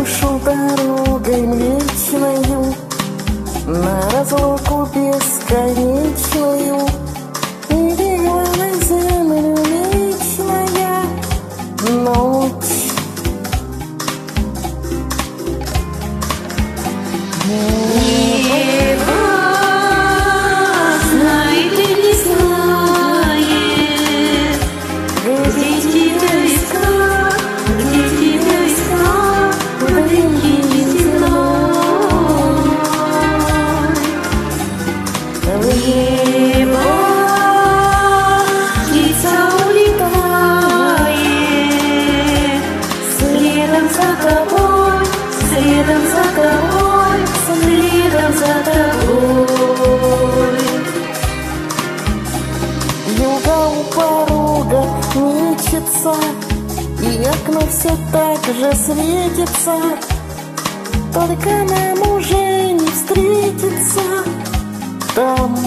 ушел дорогой млечною На разлуку бесконечную. И легла на землю вечная ночь мечется И окно все так же светится Только нам уже не встретиться from